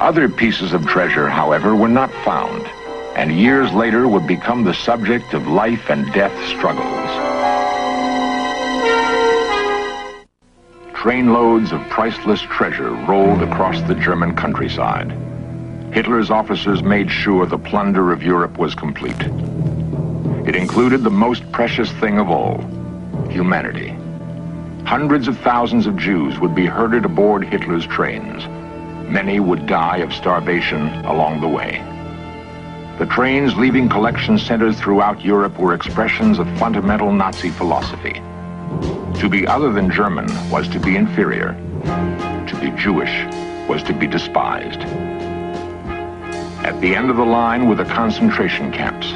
Other pieces of treasure, however, were not found, and years later would become the subject of life and death struggles. Trainloads of priceless treasure rolled across the German countryside. Hitler's officers made sure the plunder of Europe was complete. It included the most precious thing of all, humanity. Hundreds of thousands of Jews would be herded aboard Hitler's trains. Many would die of starvation along the way. The trains leaving collection centers throughout Europe were expressions of fundamental Nazi philosophy. To be other than German was to be inferior. To be Jewish was to be despised. At the end of the line were the concentration camps.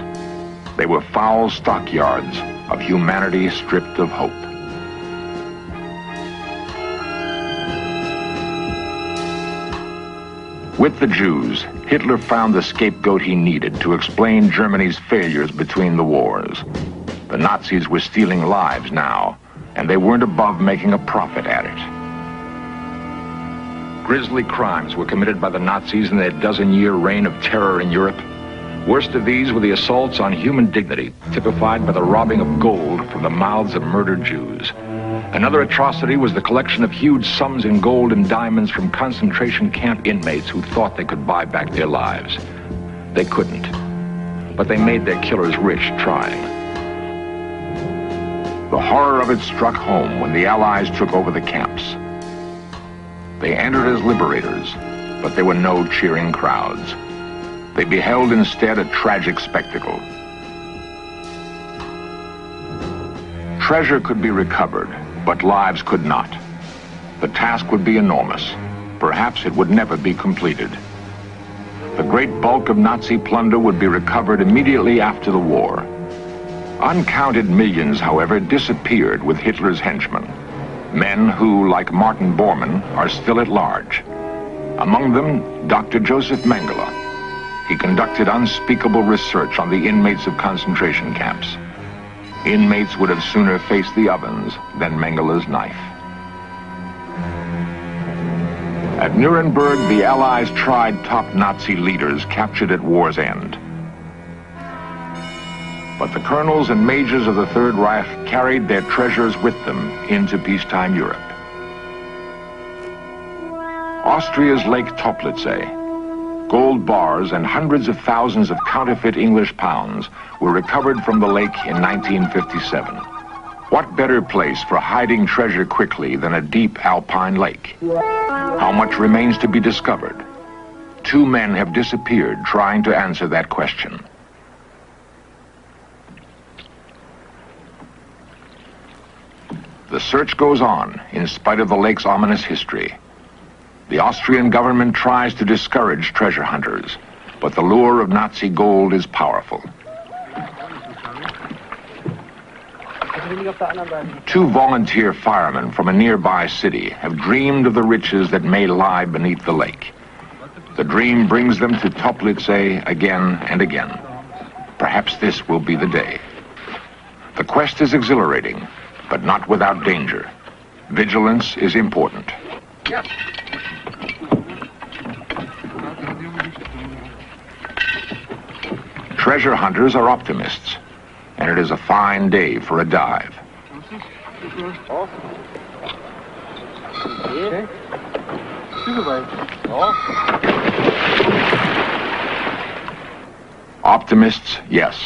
They were foul stockyards of humanity stripped of hope. With the Jews, Hitler found the scapegoat he needed to explain Germany's failures between the wars. The Nazis were stealing lives now, and they weren't above making a profit at it. Grisly crimes were committed by the Nazis in their dozen-year reign of terror in Europe. Worst of these were the assaults on human dignity, typified by the robbing of gold from the mouths of murdered Jews. Another atrocity was the collection of huge sums in gold and diamonds from concentration camp inmates who thought they could buy back their lives. They couldn't, but they made their killers rich trying. The horror of it struck home when the Allies took over the camps. They entered as liberators, but there were no cheering crowds. They beheld instead a tragic spectacle. Treasure could be recovered, but lives could not. The task would be enormous. Perhaps it would never be completed. The great bulk of Nazi plunder would be recovered immediately after the war. Uncounted millions, however, disappeared with Hitler's henchmen. Men who, like Martin Bormann, are still at large. Among them, Dr. Joseph Mengele. He conducted unspeakable research on the inmates of concentration camps. Inmates would have sooner faced the ovens than Mengele's knife. At Nuremberg, the Allies tried top Nazi leaders captured at war's end. But the colonels and majors of the Third Reich carried their treasures with them into peacetime Europe. Austria's Lake Toplitzsee, gold bars and hundreds of thousands of counterfeit English pounds were recovered from the lake in 1957. What better place for hiding treasure quickly than a deep alpine lake? How much remains to be discovered? Two men have disappeared trying to answer that question. The search goes on, in spite of the lake's ominous history. The Austrian government tries to discourage treasure hunters, but the lure of Nazi gold is powerful. Two volunteer firemen from a nearby city have dreamed of the riches that may lie beneath the lake. The dream brings them to Toplitzsee again and again. Perhaps this will be the day. The quest is exhilarating, but not without danger. Vigilance is important. Treasure hunters are optimists, and it is a fine day for a dive. Optimists, yes.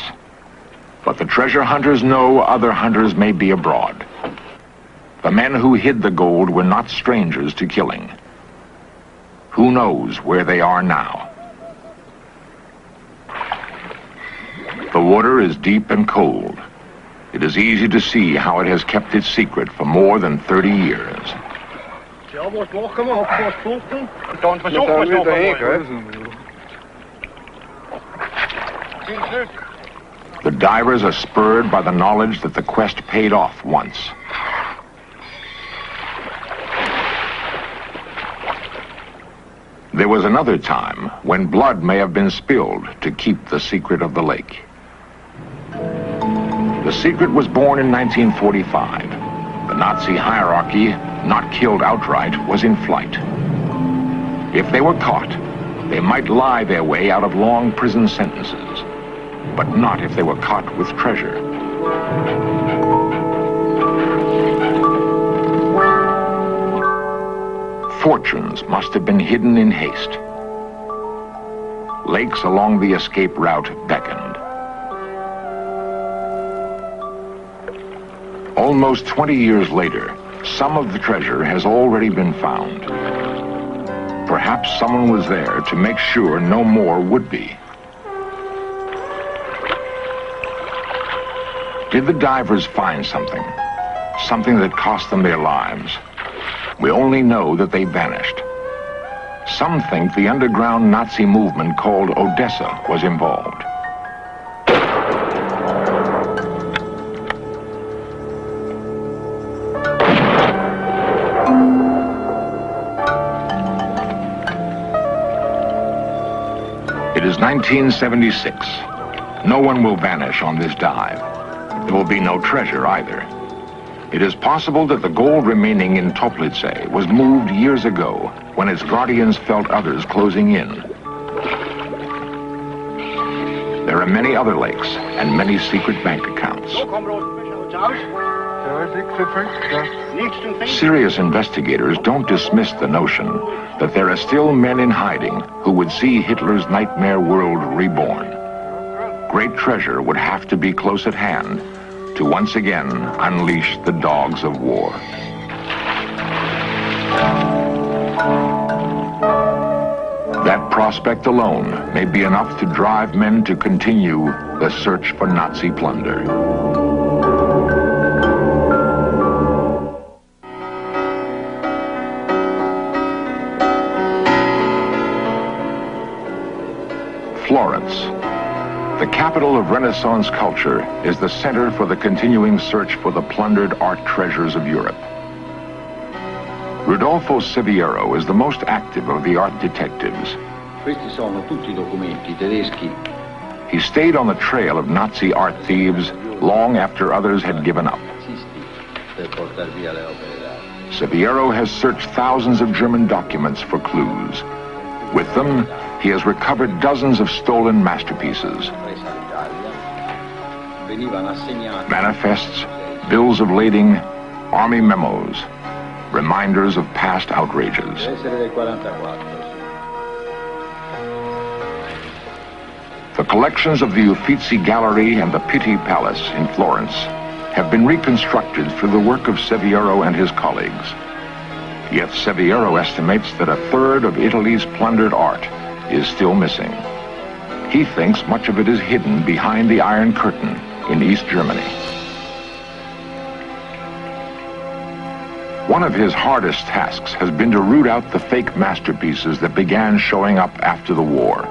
But the treasure hunters know other hunters may be abroad. The men who hid the gold were not strangers to killing. Who knows where they are now? The water is deep and cold. It is easy to see how it has kept its secret for more than 30 years. Ja, wordt doorgemaakt voor sloten. Dan verzoek was nog The divers are spurred by the knowledge that the quest paid off once. There was another time when blood may have been spilled to keep the secret of the lake. The secret was born in 1945. The Nazi hierarchy, not killed outright, was in flight. If they were caught, They might lie their way out of long prison sentences, but not if they were caught with treasure. Fortunes must have been hidden in haste. Lakes along the escape route beckoned. Almost 20 years later, some of the treasure has already been found. Perhaps someone was there to make sure no more would be. Did the divers find something? Something that cost them their lives? We only know that they vanished. Some think the underground Nazi movement called Odessa was involved. Is 1976. No one will vanish on this dive. There will be no treasure either. It is possible that the gold remaining in Toplice was moved years ago when its guardians felt others closing in. There are many other lakes and many secret bank accounts. Serious investigators don't dismiss the notion that there are still men in hiding who would see Hitler's nightmare world reborn. Great treasure would have to be close at hand to once again unleash the dogs of war. That prospect alone may be enough to drive men to continue the search for Nazi plunder. Florence, the capital of Renaissance culture, is the center for the continuing search for the plundered art treasures of Europe. Rodolfo Siviero is the most active of the art detectives. Questi sono tutti documenti tedeschi. He stayed on the trail of Nazi art thieves long after others had given up. nazisti per portare via le opere d'arte. Siviero has searched thousands of German documents for clues. With them, he has recovered dozens of stolen masterpieces, manifests, bills of lading, army memos, reminders of past outrages. deve essere del 44. The collections of the Uffizi Gallery and the Pitti Palace in Florence have been reconstructed through the work of Siviero and his colleagues. Yet Siviero estimates that a third of Italy's plundered art is still missing. He thinks much of it is hidden behind the Iron Curtain in East Germany. One of his hardest tasks has been to root out the fake masterpieces that began showing up after the war.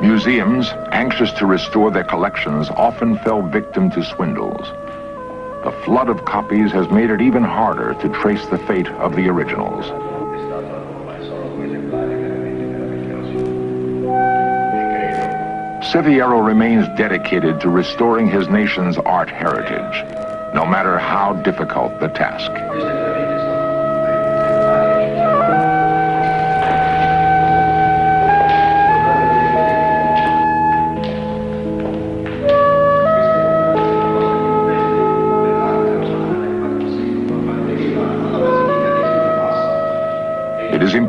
Museums, anxious to restore their collections, often fell victim to swindles. The flood of copies has made it even harder to trace the fate of the originals. Siviero remains dedicated to restoring his nation's art heritage, no matter how difficult the task.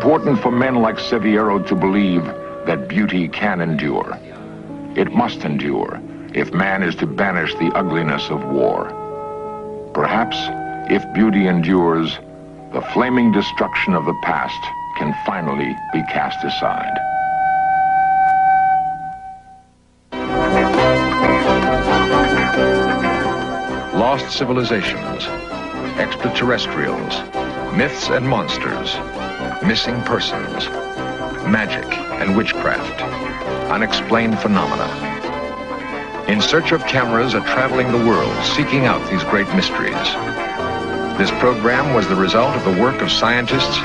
Important for men like Siviero to believe that beauty can endure. It must endure if man is to banish the ugliness of war. Perhaps, if beauty endures, the flaming destruction of the past can finally be cast aside. Lost civilizations, extraterrestrials, myths and monsters, missing persons, magic and witchcraft, unexplained phenomena. In search of cameras are traveling the world seeking out these great mysteries. This program was the result of the work of scientists